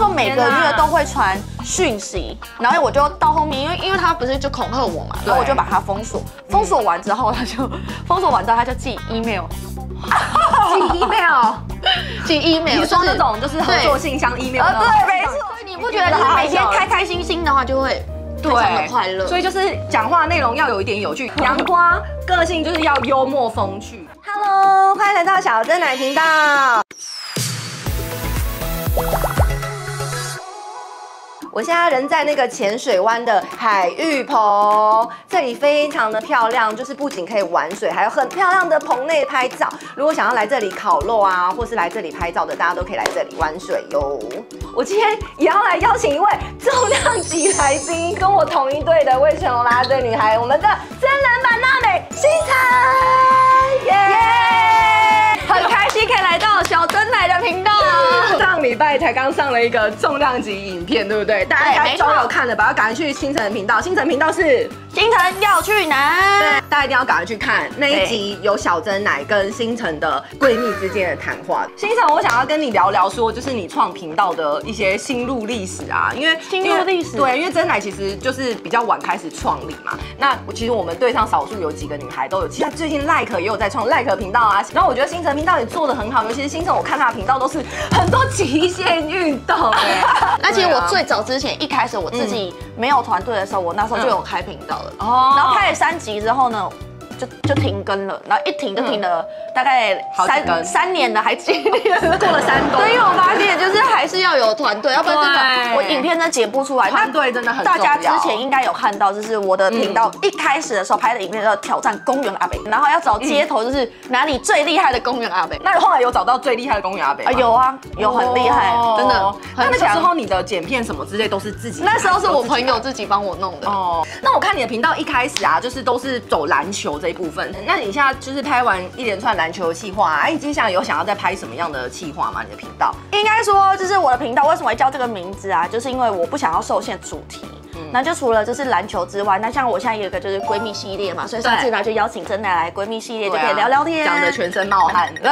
说每个月都会传讯息，然后我就到后面，因为因为他不是就恐吓我嘛，然后我就把他封锁，封锁完之后他就封锁完之后他就寄 email，寄 email，寄 email，你说那种就是合作信箱 email，呃对，没错，你不觉得就是每天开开心心的话就会非常的快乐，所以就是讲话内容要有一点有趣，阳光个性就是要幽默风趣。Hello，欢迎来到小真奶频道。我现在人在那个浅水湾的海芋棚，这里非常的漂亮，就是不仅可以玩水，还有很漂亮的棚内拍照。如果想要来这里烤肉啊，或是来这里拍照的，大家都可以来这里玩水哟。我今天也要来邀请一位重量级来宾，跟我同一队的魏全龙啦啦队女孩，我们的真人版娜美星辰，礼拜才刚上了一个重量级影片，对不对？大家应该都有看的吧？要赶快去星辰的频道，星辰频道是。星辰要去哪？对，大家一定要赶快去看那一集，有小珍奶跟星辰的闺蜜之间的谈话。星辰，我想要跟你聊聊，说就是你创频道的一些心路历史啊，因为心路历史，对，因为真奶其实就是比较晚开始创立嘛。那其实我们队上少数有几个女孩都有，其实最近 Like 也有在创 Like 频道啊。然后我觉得星辰频道也做的很好，尤其是星辰，我看他的频道都是很多极限运动。那其实我最早之前一开始我自己没有团队的时候，我那时候就有开频道了。哦，然后拍了三集之后呢？就就停更了，然后一停就停了大概三三年了，还经历了过了三冬。所以我发现就是还是要有团队，要不然真的我影片真剪不出来。团队真的很大家之前应该有看到，就是我的频道一开始的时候拍的影片叫挑战公园阿北，然后要找街头，就是哪里最厉害的公园阿北。那后来有找到最厉害的公园阿北啊？有啊，有很厉害，真的。那那个时候你的剪片什么之类都是自己？那时候是我朋友自己帮我弄的。哦，那我看你的频道一开始啊，就是都是走篮球这一部分。那你现在就是拍完一连串篮球的计划，哎，你接下来有想要再拍什么样的计划吗？你的频道应该说，就是我的频道为什么会叫这个名字啊？就是因为我不想要受限主题。那就除了就是篮球之外，那像我现在有一个就是闺蜜系列嘛，所以上次呢就邀请真奶来闺蜜系列就可以聊聊天，讲的全身冒汗。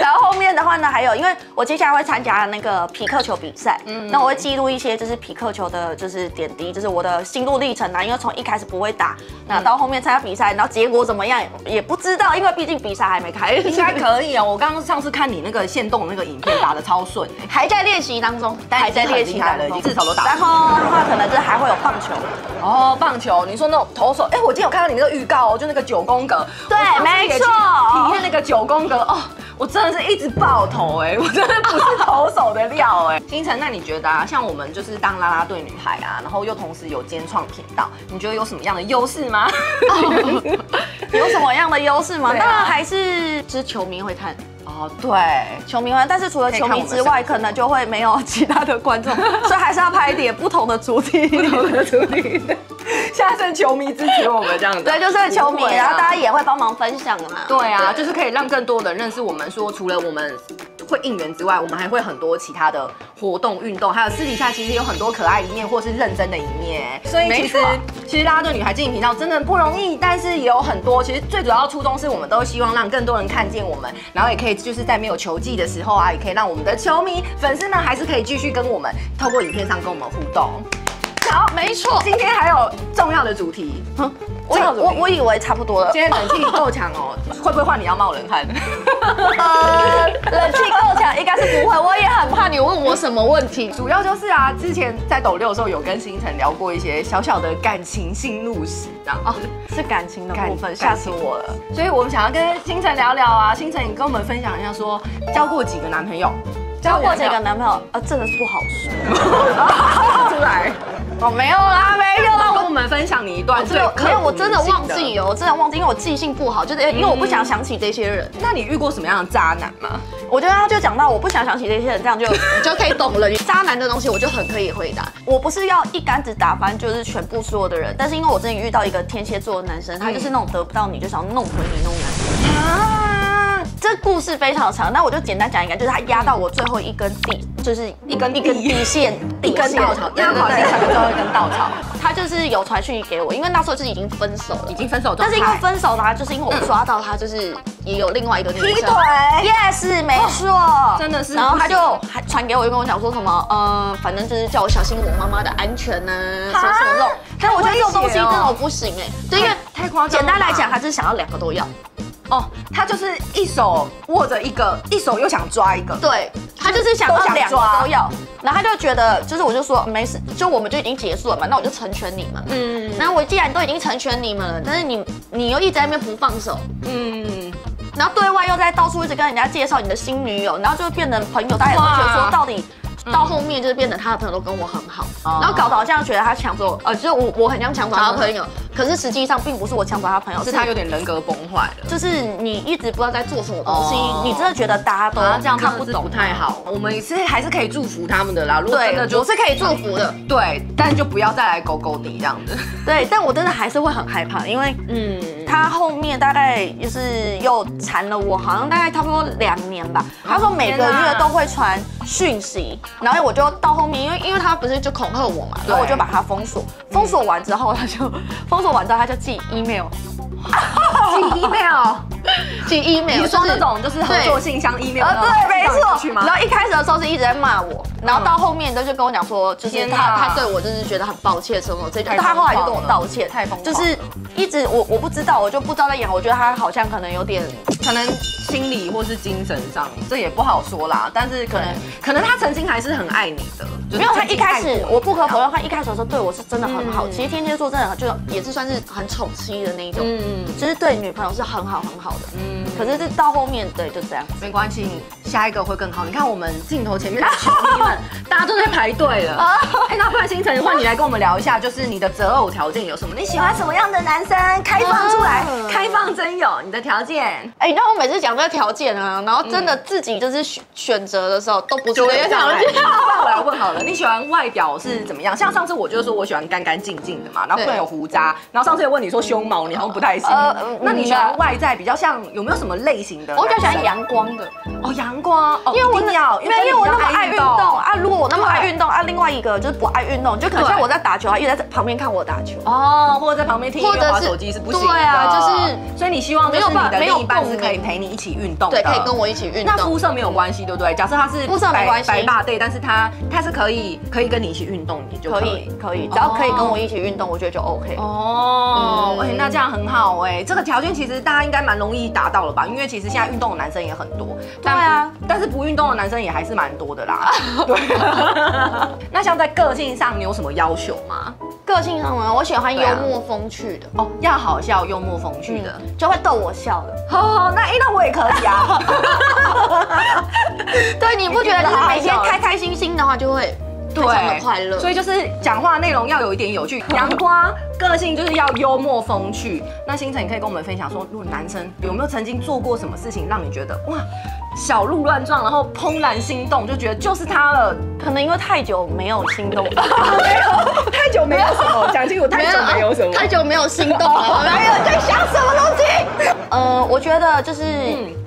然后后面的话呢，还有因为我接下来会参加那个匹克球比赛，嗯，那我会记录一些就是匹克球的就是点滴，就是我的心路历程啊。因为从一开始不会打，那到后面参加比赛，然后结果怎么样也不知道，因为毕竟比赛还没开。应该可以哦，我刚刚上次看你那个线动那个影片打的超顺，还在练习当中，还在练习当中，至少都打。然后的话可能就是还会有棒球。哦，棒球，你说那种投手，哎，我今天有看到你那个预告哦，就那个九宫格，对，没错，体验那个九宫格哦，我真的是一直爆头哎，我真的不是投手的料哎。星辰，那你觉得啊，像我们就是当啦啦队女孩啊，然后又同时有兼创频道，你觉得有什么样的优势吗？有什么样的优势吗？当然还是是球迷会看。哦，对，球迷们，但是除了球迷之外，可能就会没有其他的观众，所以还是要拍一点不同的主题，不同的主题。现在是球迷支持我们这样子，对，就是球迷，然后大家也会帮忙分享嘛。对啊，就是可以让更多人认识我们。说除了我们会应援之外，我们还会很多其他的活动、运动，还有私底下其实有很多可爱一面或是认真的一面。所以其实其实大家对女孩经营频道真的不容易，但是也有很多。其实最主要初衷是我们都希望让更多人看见我们，然后也可以就是在没有球技的时候啊，也可以让我们的球迷粉丝们还是可以继续跟我们透过影片上跟我们互动。好，没错，今天还有重要的主题。我我我以为差不多了。今天冷气够强哦，会不会换你要冒冷汗？呃，冷气够强应该是不会。我也很怕你问我什么问题。主要就是啊，之前在抖六的时候有跟星辰聊过一些小小的感情心路史，这样哦，是感情的部分，吓死我了。所以我们想要跟星辰聊聊啊，星辰你跟我们分享一下，说交过几个男朋友？交过几个男朋友？呃，真的是不好说。出来。哦，没有啦，没有啦。跟我们分享你一段最没有，我真的忘记哦，我真的忘记，因为我记性不好，就是因为我不想想起这些人。那你遇过什么样的渣男吗？我觉得他就讲到我不想想起这些人，这样就 你就可以懂了。你渣男的东西，我就很可以回答。我不是要一竿子打翻，就是全部所有的人，但是因为我之前遇到一个天蝎座的男生，他就是那种得不到你就想弄回你那种男生。这故事非常长，那我就简单讲一个，就是他压到我最后一根底，就是一根一根底线，一根稻草，压垮最后一根稻草。他就是有传讯息给我，因为那时候就是已经分手了已。经分手但是因为分手的话，就是因为我抓到他，就是也有另外一个女生。劈腿 Yes，没错，真的是然后他就还传给我，就跟我讲说什么，呃，反正就是叫我小心我妈妈的安全呢、什么什么这种。但我觉得这种东西真的我不行哎、对，因为太夸张。简单来讲，他就是想要两个都要。哦，他就是一手握着一个，一手又想抓一个，对他就是想要两个抓。都要，然后他就觉得，就是我就说没事，就我们就已经结束了嘛，那我就成全你们。嗯。然后我既然都已经成全你们了，但是你你又一直在那边不放手，嗯，然后对外又在到处一直跟人家介绍你的新女友，然后就变成朋友，大家也会觉得说到底。到后面就是变成他的朋友都跟我很好，哦然后搞得好像觉得他抢走，呃，就是我我很像抢走他的朋友，可是实际上并不是我抢走他朋友，是他有点人格崩坏了。就是你一直不知道在做什么东西，哦你真的觉得大家都啊，这样看不懂不太好。我们是还是可以祝福他们的啦。如果真对的，就我是可以祝福的，对，但就不要再来勾勾你这样子。对，但我真的还是会很害怕，因为嗯，他后面大概就是又缠了我，好像大概差不多两年吧。他说每个月都会传讯息，然后我就到后面，因为因为他不是就恐吓我嘛，然后我就把他封锁。封锁完之后，他就 封锁完之后，他就寄 email，寄 email，寄 email，你说那种就是合作信箱 email，呃，对，没错。吗然？后一开始的时候是一直在骂我，然后到后面他就跟我讲说，就是他他对我就是觉得很抱歉什么这种，太他后来就跟我道歉，太疯狂就是一直我我不知道，我就不知道在演，我觉得他好像可能有点可能心理或是精神上，这也不好说啦。但是可能可能他曾经还是很爱你的，就是没有，他一开始我不可否认，他一开始的时候对我是真的很好。嗯其实天蝎座真的就也是算是很宠妻的那一种，嗯就是对女朋友是很好很好的。嗯，可是这到后面对就这样。没关系，下一个会更好。你看我们镜头前面的球迷们，大家都在排队了。哎，那不然星辰，换你来跟我们聊一下，就是你的择偶条件有什么？你喜欢什么样的男生？开放出来，嗯开放真有你的条件。哎，你知道我每次讲这个条件啊，然后真的自己就是选选择的时候都不是这个条件。那我来问好了，你喜欢外表是怎么样？像上次我就说我喜欢干干净净的嘛，然后不能有胡渣。然后上次也问你说胸毛，你好像不太行。那你喜欢外在比较像有没有什么类型的？我比较喜欢阳光的，哦，阳光哦，因为我要，没有，因为我那么爱运动啊。啊。如果我那么爱运动啊，另外一个就是不爱运动，就可能像我在打球，他一直在旁边看我打球。哦，或者在旁边听音乐、或者是玩手机是不行的。对啊就是所以你希望就是没有你的另一半是可以陪你一起运动的，对，可以跟我一起运动。那肤色没有关系，对不对？假设他是肤色没白关系白大 day，但是他他是可以可以跟你一起运动，你就可可以。可以，只要可以跟我一起运动，我觉得就 OK。哦，嗯哎、那这样很好哎、这个条件其实大家应该蛮容易达到了吧？因为其实现在运动的男生也很多，对啊但是不运动的男生也还是蛮多的啦。对，那像在个性上，你有什么要求吗？个性上呢，我喜欢幽默风趣的，哦，要好笑、幽默风趣的。嗯，就会逗我笑的。好，那哎、那我也可以啊。对，你不觉得就是每天开开心心的话，就会非常的快乐。所以就是讲话内容要有一点有趣，阳光，个性就是要幽默风趣。那星辰，你可以跟我们分享说，如果男生有没有曾经做过什么事情，让你觉得哇，小鹿乱撞，然后怦然心动，就觉得就是他了。可能因为太久没有心动了，没有，太久没有什么，讲清楚，太久没有什么。太久没有心动了，没有在想什么东西。呃，我觉得就是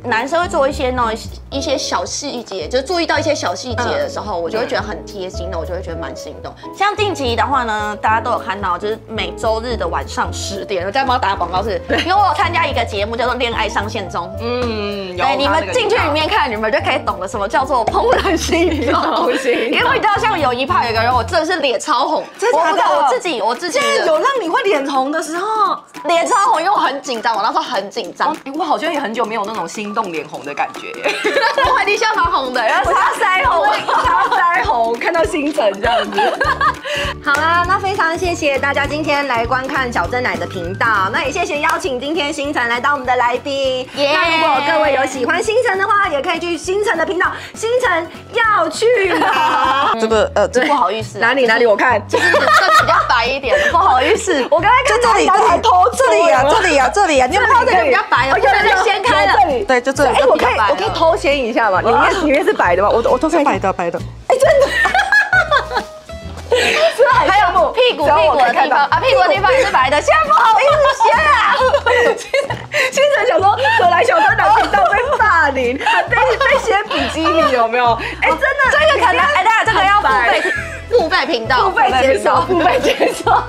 男生会做一些那种一些小细节，就是注意到一些小细节的时候，我就会觉得很贴心的，我就会觉得蛮心动。像近期的话呢，大家都有看到，就是每周日的晚上十点，我再帮我打广告是，因为我有参加一个节目叫做《恋爱上线中》。嗯，对，你们进去里面看，你们就可以懂得什么叫做怦然心动。因为你知道，像有一派有个人，我真的是脸超红，我不知道我自己，我自己有让你会脸红的时候。脸超红，因为我很紧张，我那时候很紧张我好像也很久没有那种心动脸红的感觉耶。我怀迪笑蛮红的，然后擦腮红，擦腮红，看到星辰这样子。好啦，那非常谢谢大家今天来观看小真奶的频道，那也谢谢邀请今天星辰来到我们的来宾。耶那如果各位有喜欢星辰的话，也可以去星辰的频道。星辰要去哪？这个呃，这不好意思，哪里哪里？我看，就是这比较白一点，不好意思，我刚才看这里这里偷这里啊、这里啊、这里啊、你有没有看到这个？比较白了，不能再掀开了。这里。对，就这里。哎，我可以我可以偷掀一下吗？里面里面是白的吗？我我偷看白的白。的哎，真的，还有屁股屁股的地方啊，屁股的地方也是白的，现在不好意思掀啊。星辰想说，本来小说男频道被霸凌，还 被被掀比基尼有没有？哎，真的这个可能，哎，大家这个要付费付费频道，付费解锁，付费解锁。